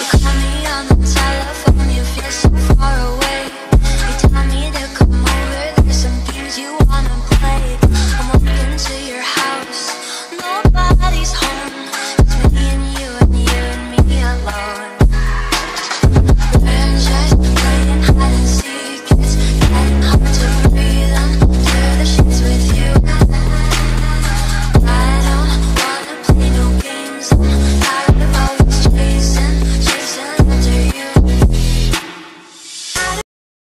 Come on.